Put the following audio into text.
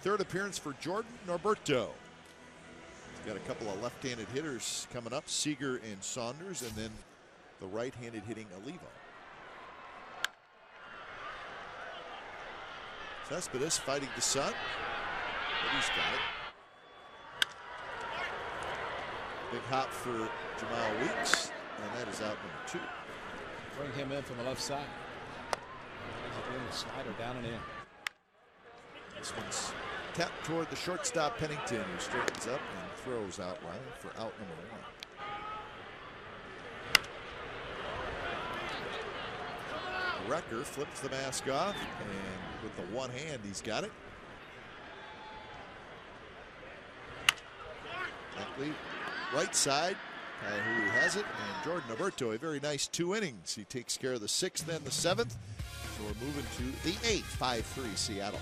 third appearance for Jordan Norberto. He's got a couple of left-handed hitters coming up, Seager and Saunders, and then the right-handed hitting Olivo. Cespedes fighting the sun, but he's got it. Big hop for Jemile Weeks, and that is out number two. Bring him in from the left side. Slider down and in. This one's tapped toward the shortstop Pennington, who straightens up and throws out line for out number one. Recker flips the mask off, and with the one hand, he's got it. Bentley, right side, uh, who has it, and Jordan Norberto, a very nice two innings. He takes care of the sixth and the seventh. So we're moving to the eighth, 5-3 Seattle.